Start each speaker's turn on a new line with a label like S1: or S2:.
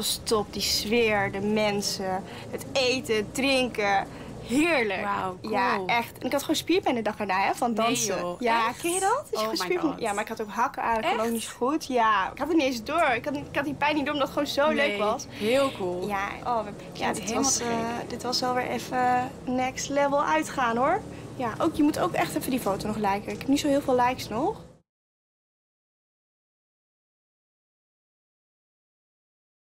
S1: was top. Die sfeer, de mensen, het eten, drinken. Heerlijk.
S2: Wauw, cool.
S1: Ja, echt. En ik had gewoon spierpijn de dag erna hè, van dansen. Ja,
S2: Echt?
S1: ken je dat?
S2: Oh God.
S1: Ja, maar ik had ook hakken aan. Ik ook niet zo goed. Ja, ik had het niet eens door. Ik had, ik had die pijn niet door omdat het gewoon zo leuk was.
S2: Heel cool.
S1: Ja, oh, ja dit, was, eh, dit was wel weer even next level uitgaan hoor. Ja, ook, je moet ook echt even die foto nog liken. Ik heb niet zo heel veel likes nog.